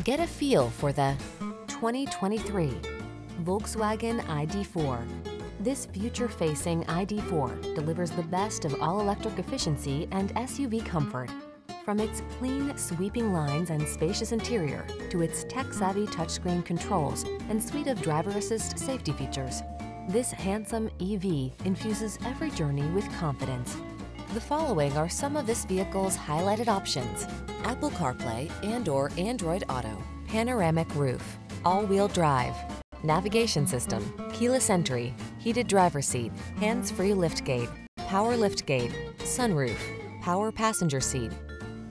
Get a feel for the 2023 Volkswagen ID4. This future-facing ID4 delivers the best of all-electric efficiency and SUV comfort. From its clean, sweeping lines and spacious interior to its tech-savvy touchscreen controls and suite of driver assist safety features, this handsome EV infuses every journey with confidence. The following are some of this vehicle's highlighted options. Apple CarPlay and or Android Auto, panoramic roof, all-wheel drive, navigation system, keyless entry, heated driver seat, hands-free liftgate, power liftgate, sunroof, power passenger seat.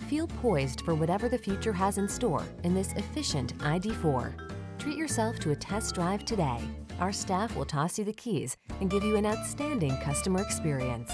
Feel poised for whatever the future has in store in this efficient ID4. Treat yourself to a test drive today. Our staff will toss you the keys and give you an outstanding customer experience.